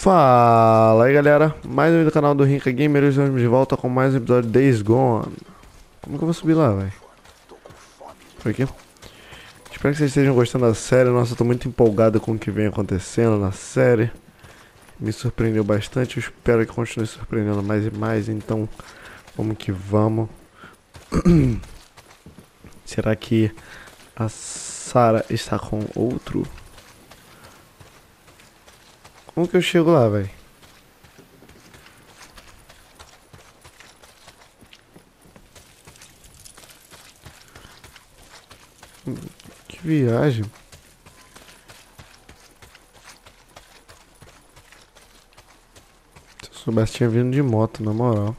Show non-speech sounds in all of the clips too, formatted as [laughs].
Fala aí galera, mais um do canal do Rinca Gamer, hoje estamos de volta com mais um episódio de Days Gone. Como que eu vou subir lá, velho? Por aqui Espero que vocês estejam gostando da série, nossa, eu tô muito empolgado com o que vem acontecendo na série. Me surpreendeu bastante, eu espero que continue surpreendendo mais e mais, então vamos que vamos. [clears throat] Será que a Sarah está com outro? Como que eu chego lá, velho? Que viagem. Se eu soubesse, tinha vindo de moto, na moral.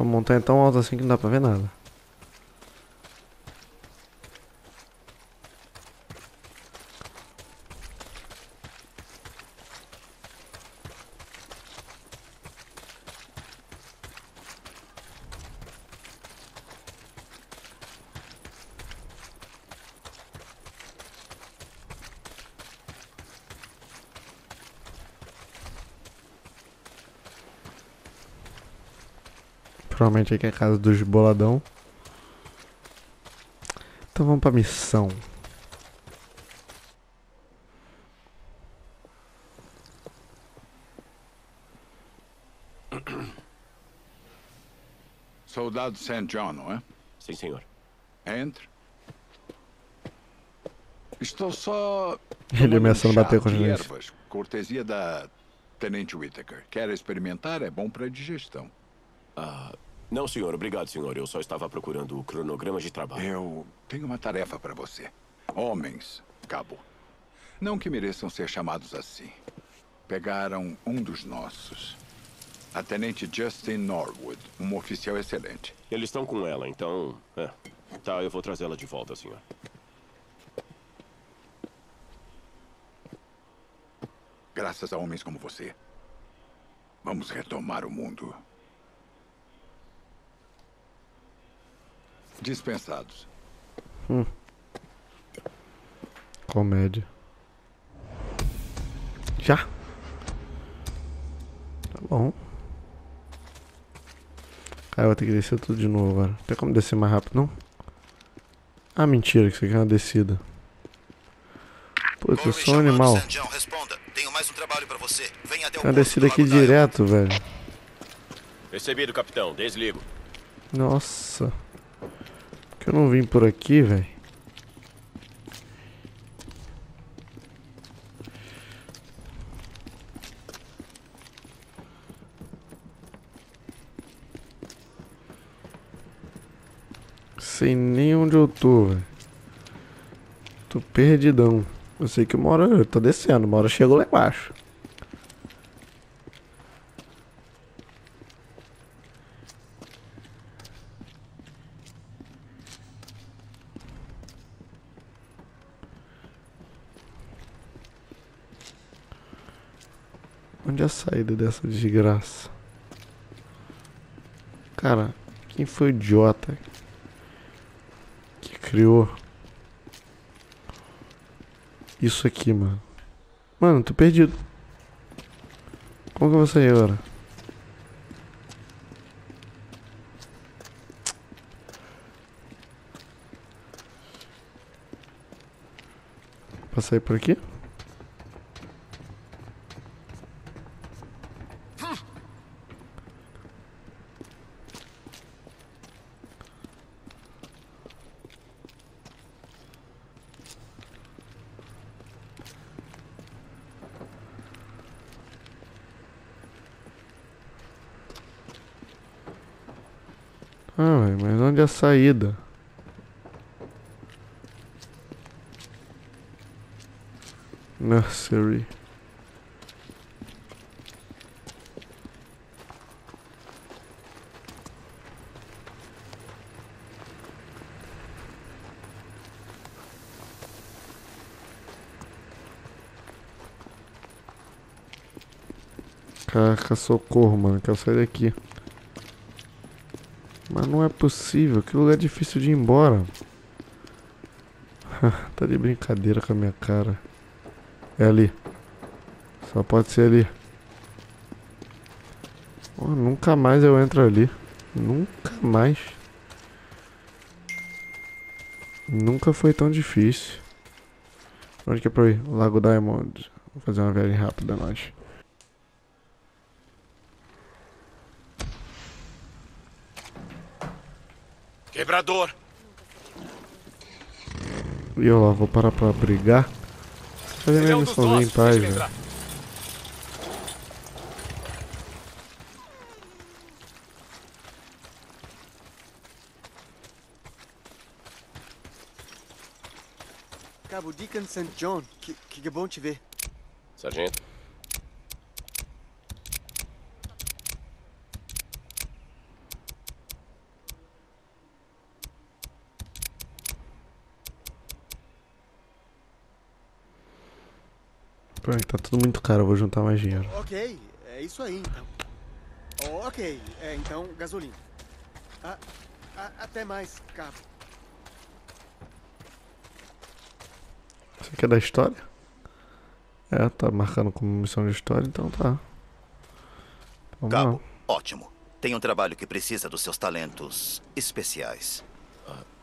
A é tão alta assim que não dá pra ver nada. Provavelmente aqui é a casa dos boladão. Então vamos pra missão. [coughs] Soldado St. John, não é? Sim, senhor. Entre. Estou só. [laughs] Ele ameaçando bater com gente. ervas, cortesia da Tenente Whittaker. Quer experimentar? É bom para digestão. Não, senhor. Obrigado, senhor. Eu só estava procurando o cronograma de trabalho. Eu tenho uma tarefa para você. Homens, cabo. Não que mereçam ser chamados assim. Pegaram um dos nossos. A Tenente Justin Norwood, um oficial excelente. Eles estão com ela, então... É. Tá, eu vou trazê-la de volta, senhor. Graças a homens como você, vamos retomar o mundo. Dispensados. Comédia. Já? Tá bom. Cara, eu vou ter que descer tudo de novo agora. Tem como descer mais rápido, não? Ah, mentira, que isso aqui é uma descida. Putz, eu sou um animal. St. John, responda. Tenho mais um trabalho pra você. Venha até o Tem uma porto descida aqui direto, velho. Recebido, capitão. Desligo. Nossa. Eu não vim por aqui, velho. Sei nem onde eu tô, velho. Tô perdidão. Eu sei que uma hora eu tô descendo, uma hora eu chego lá embaixo. Dessa desgraça? Cara, quem foi o idiota que criou isso aqui, mano? Mano, tô perdido. Como que eu vou sair agora? Pra sair por aqui? Ah, mas onde é a saída? Nursery. Caraca, socorro, mano. Quero sair daqui. Mas não é possível. Que lugar difícil de ir embora. [laughs] tá de brincadeira com a minha cara. É ali. Só pode ser ali. Oh, nunca mais eu entro ali. Nunca mais. Nunca foi tão difícil. Onde que é pra eu ir? Lago Diamond. Vou fazer uma viagem rápida, nós. Quebrador! E eu lá, vou parar pra brigar. Fazer minha Ele é missãozinha em paz, velho. entrar. Cabo Deacon St. John, que, que bom te ver. Sargento. Pô, tá tudo muito caro, eu vou juntar mais dinheiro. Ok, é isso aí então. Oh, ok, é então gasolina. Ah, ah, até mais, Cabo. Você quer da história? É, tá marcando como missão de história, então tá. Vamos lá. Cabo, ótimo. Tem um trabalho que precisa dos seus talentos especiais.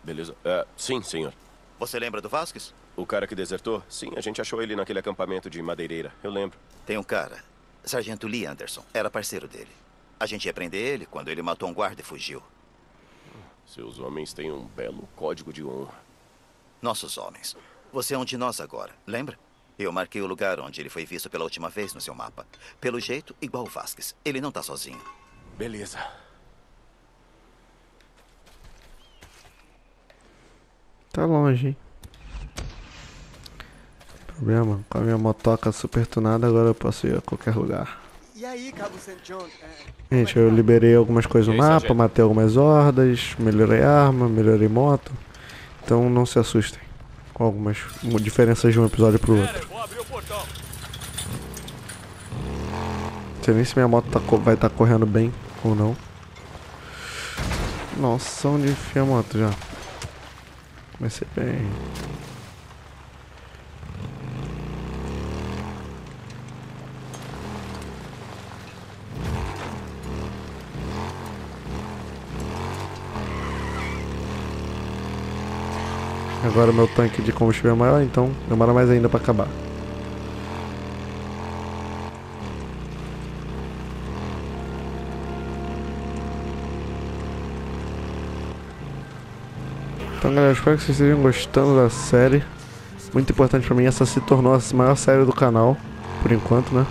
Beleza. É, sim, senhor. Você lembra do Vasquez? O cara que desertou? Sim, a gente achou ele naquele acampamento de madeireira. Eu lembro. Tem um cara, Sargento Lee Anderson, era parceiro dele. A gente ia prender ele quando ele matou um guarda e fugiu. Seus homens têm um belo código de honra. Nossos homens. Você é um de nós agora, lembra? Eu marquei o lugar onde ele foi visto pela última vez no seu mapa. Pelo jeito, igual o Vasquez. Ele não tá sozinho. Beleza. Tá longe, hein? Problema, com a minha motoca super tunada, agora eu posso ir a qualquer lugar. E aí, Cabo St. John? É, Gente, é eu que tá? liberei algumas coisas no mapa, matei algumas hordas, melhorei arma, melhorei moto. Então não se assustem com algumas diferenças de um episódio pro outro. eu. Não sei nem se minha moto tá vai estar correndo bem ou não. Nossa, onde enfia a moto já? Vai ser bem. Agora meu tanque de combustível é maior, então demora mais ainda pra acabar. Então galera, espero que vocês estejam gostando da série. Muito importante pra mim, essa se tornou a maior série do canal, por enquanto, né?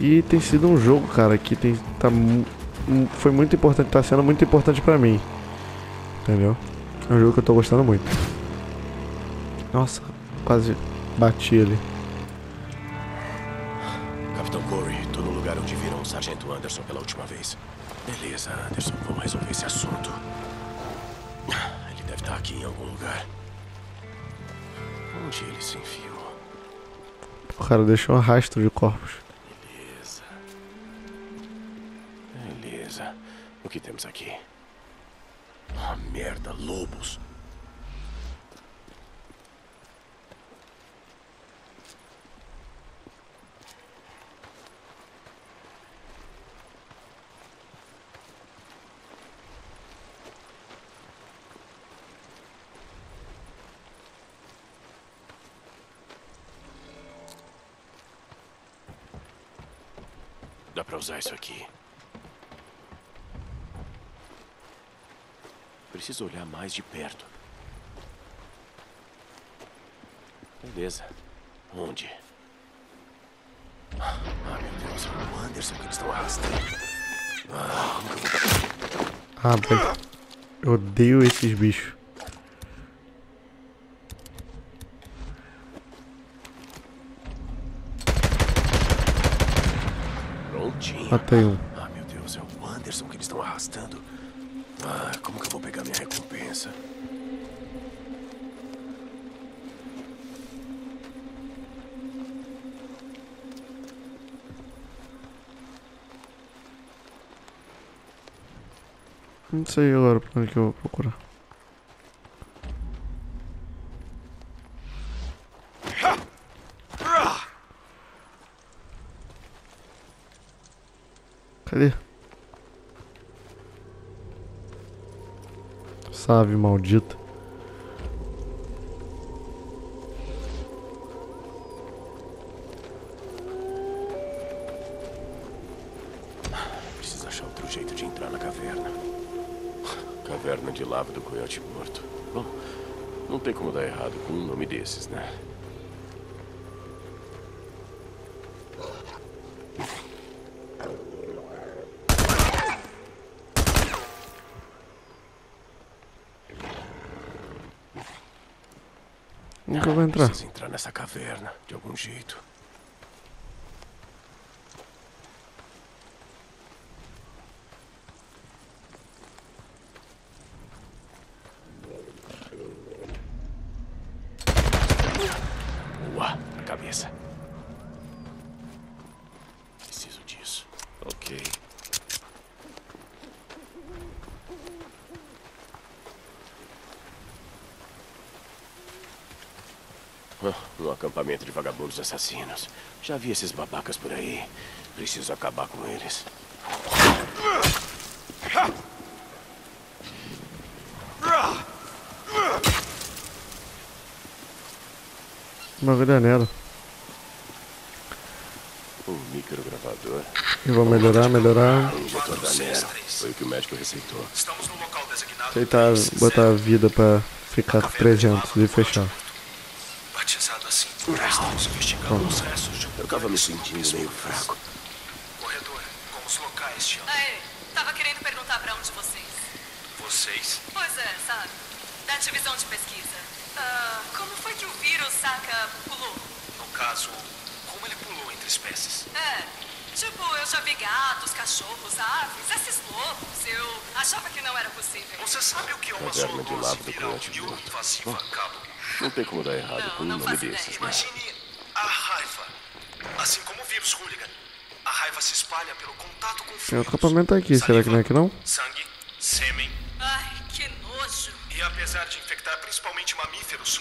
E tem sido um jogo, cara, que tem, tá, foi muito importante, tá sendo muito importante pra mim. Entendeu? É um jogo que eu tô gostando muito. Nossa, quase bati ali. Capitão Corey, tô no lugar onde viram o Sargento Anderson pela última vez. Beleza, Anderson, vamos resolver esse assunto. Ele deve estar aqui em algum lugar. Onde ele se enfiou? O cara deixou um rastro de corpos. Beleza. Beleza. O que temos aqui? Ah, merda, lobos. Dá pra usar isso aqui. Preciso olhar mais de perto. Beleza. Onde? Ah, meu Deus, o Anderson que eles estão arrastando. Ah, vou... Ah, velho. Eu odeio esses bichos. Prontinho. Matei um. Ah, meu Deus, é o Anderson que eles estão arrastando. Ah, como que eu vou pegar minha recompensa? Não sei agora pra onde que eu vou procurar. Cadê? Save maldita. Desses, né? Nunca vou entrar. Preciso entrar nessa caverna, de algum jeito. Boa, na cabeça. Preciso disso. Ok. Ah, Um acampamento de vagabundos assassinos. Já vi esses babacas por aí. Preciso acabar com eles. Uma vida nela. Um microgravador. Eu vou melhorar, melhorar. Um injetor da. Foi o que o médico receitou. Estamos no local designado. Aceitar botar a vida pra ficar 300 e fechar. Estamos investigando os restos Eu tava me sentindo meio fraco. corredor com os locais de Aê, tava querendo perguntar pra um de vocês. vocês. Pois é, sabe? Da divisão de pesquisa. Ah, como foi que o vírus, saca, pulou? No caso, como ele pulou entre espécies. É, tipo, eu já vi gatos, cachorros, aves, esses lobos. Eu achava que não era possível. Você sabe o que é uma Caverna de lava do e morto. invasiva, Cabo? Não tem como dar errado Não, com um nome desses, ideia. né? Imagine a raiva. Assim como o vírus hooligan. A raiva se espalha pelo contato com Tem um fluidos. acampamento aqui, será que não é aqui não? Sangue, sêmen, Ai, que nojo. E apesar de infectar principalmente mamíferos,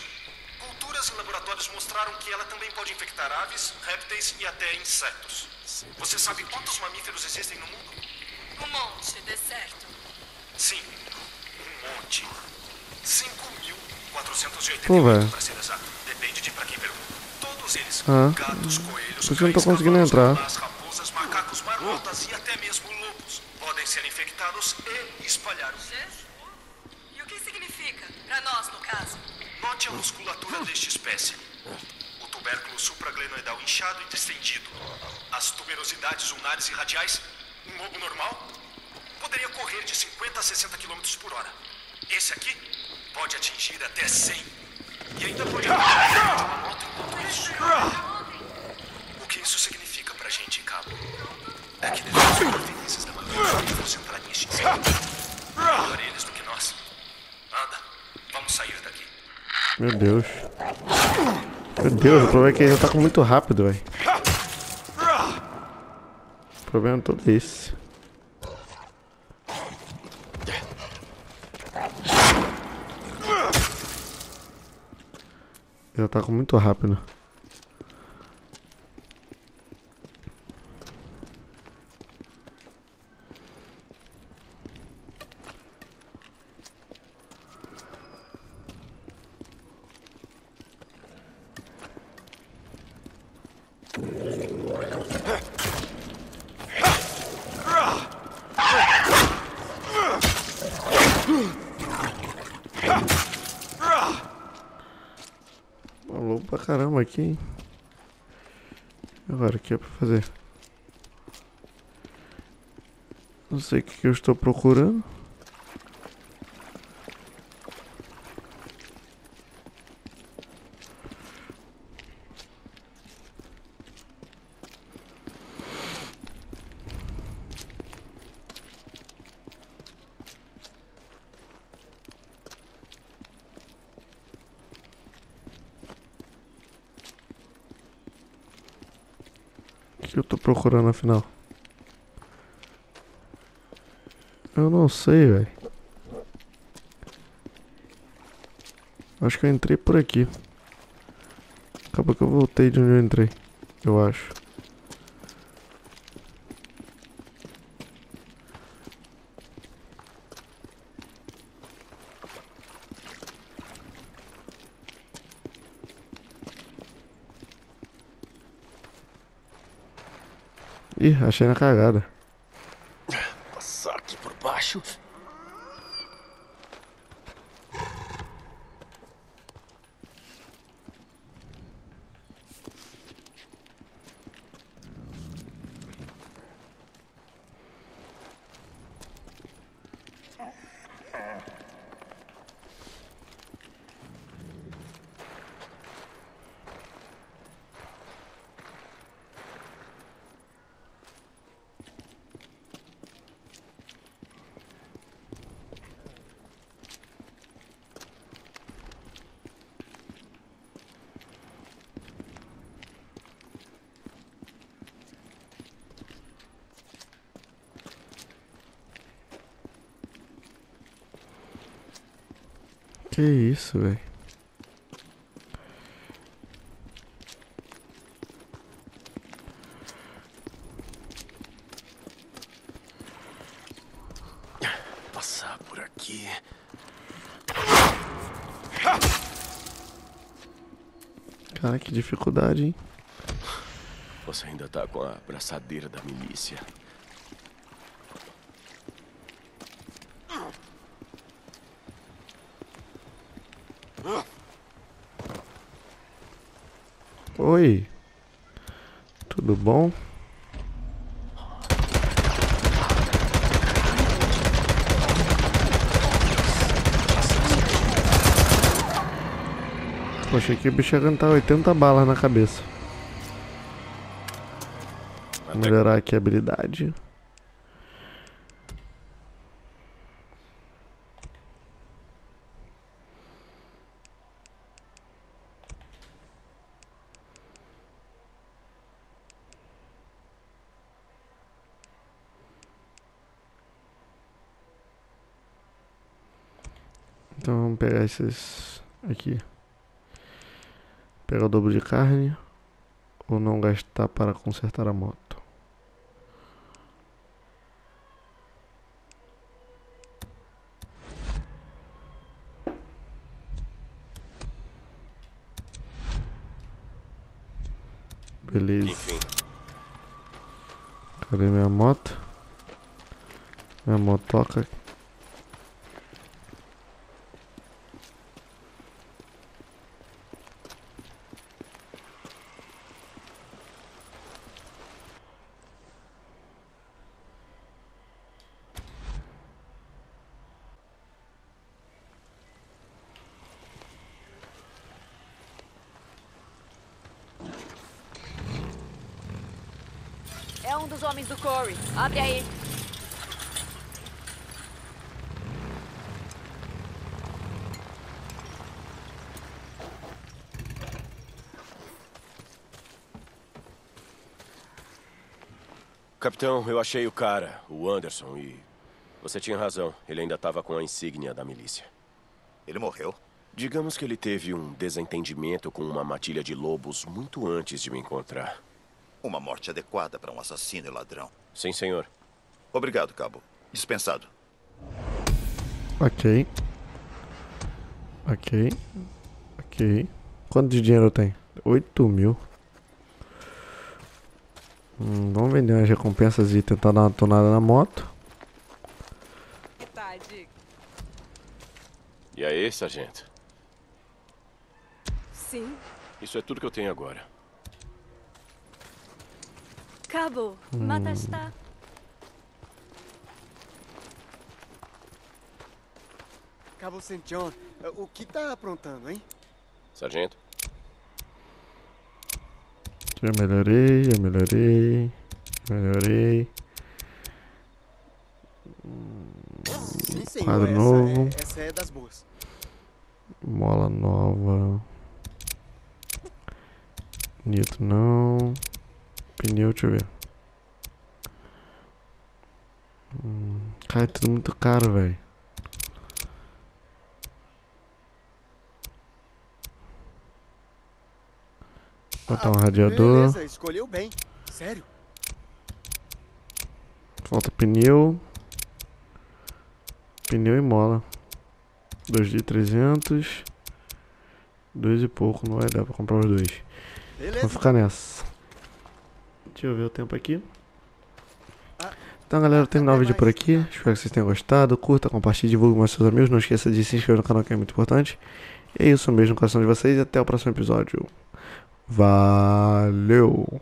culturas em laboratórios mostraram que ela também pode infectar aves, répteis e até insetos. Você sabe quantos mamíferos existem no mundo? Um monte, dê certo. Sim, um monte. 5.488 Pô, velho. ser exato. Depende de pra quem pergunta. Todos eles, Ah. gatos, coelhos, eu não tô cães, conseguindo entrar. raposas, macacos, marmotas e até mesmo lobos podem ser infectados e espalhar o Jesus. E o que significa? Pra nós, no caso. Note a musculatura deste espécime. O tubérculo supraglenoidal inchado e distendido. As tuberosidades ulnares e radiais. Um lobo normal poderia correr de 50 a 60 km por hora. Esse aqui pode atingir até 100. E ainda pode. O que isso significa pra gente, Cabo? É que devemos felizes da maneira que vamos entrar em extinção. Melhor eles do que nós. Anda, vamos sair daqui. Meu Deus. Meu Deus, o problema é que ele tá com muito rápido, velho. O problema todo é esse. Ele tá com muito rápido. Falou pra caramba aqui, hein? Agora, o que é pra fazer? Não sei o que, eu estou procurando. que eu tô procurando afinal? Eu não sei, velho. Acho que eu entrei por aqui. Acabou que eu voltei de onde eu entrei. Eu acho. Ih, achei na cagada. Passar aqui por baixo. Que isso, velho. Passar por aqui. Cara, que dificuldade, hein? Você ainda tá com a braçadeira da milícia. Oi. Tudo bom? Poxa, que o bicho ia cantar 80 balas na cabeça. Melhorar aqui a habilidade. Então vamos pegar esses aqui. Pegar o dobro de carne ou não gastar para consertar a moto. Beleza. Cadê minha moto? Minha motoca. É um dos homens do Corey. Abre aí. capitão, eu achei o cara, o Anderson, e. Você tinha razão, ele ainda estava com a insígnia da milícia. Ele morreu? Digamos que ele teve um desentendimento com uma matilha de lobos muito antes de me encontrar. Uma morte adequada para um assassino e ladrão. Sim, senhor. Obrigado, cabo. Dispensado. Ok. Ok. Ok. Quanto de dinheiro eu tenho? 8 mil. Hum, vamos vender umas recompensas e tentar dar uma tonada na moto. E aí, sargento? Sim. Isso é tudo que eu tenho agora. Cabo, mata está. Cabo St. John, o que tá aprontando, hein? Sargento? Já melhorei, já melhorei. Melhorei. Sim, senhor. Quadro essa, novo. É, essa é das boas. Mola nova. Nito não pneu, deixa eu ver. Hum, é tudo muito caro, velho. Botar um ah, radiador. Beleza, escolheu bem. Sério? Falta pneu. Pneu e mola. 2 de 300. Dois e pouco, não vai dar pra comprar os dois. Beleza. Vou ficar nessa. Deixa eu ver o tempo aqui. Ah, Então, galera, eu terminar o vídeo por aqui. Espero que vocês tenham gostado. Curta, compartilhe, divulgue com seus amigos. Não esqueça de se inscrever no canal, que é muito importante. E é isso, no coração de vocês e até o próximo episódio. Valeu!